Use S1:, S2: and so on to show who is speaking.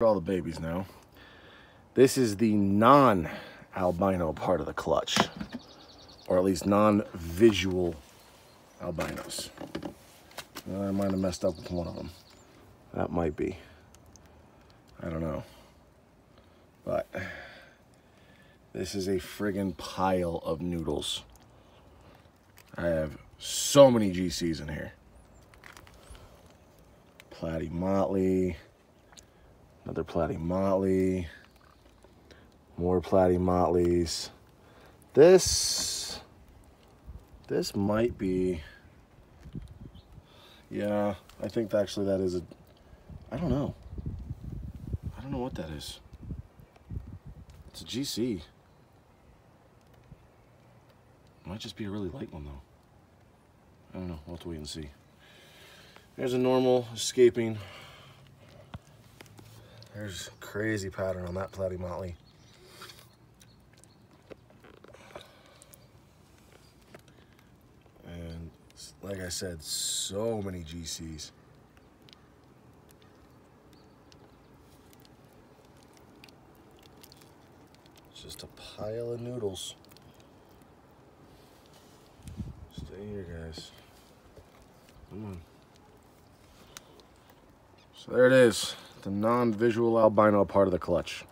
S1: all the babies now. This is the non-albino part of the clutch, or at least non-visual albinos. I might have messed up with one of them. That might be. I don't know. But this is a friggin' pile of noodles. I have so many GCs in here. Platy Motley. Another Platy Motley. More Platy Motleys. This, this might be, yeah, I think actually that is a, I don't know. I don't know what that is. It's a GC. Might just be a really light one though. I don't know, we'll have to wait and see. There's a normal escaping there's crazy pattern on that Platy Motley. And like I said, so many GCs. It's just a pile of noodles. Stay here, guys. Come on. So there it is the non-visual albino part of the clutch.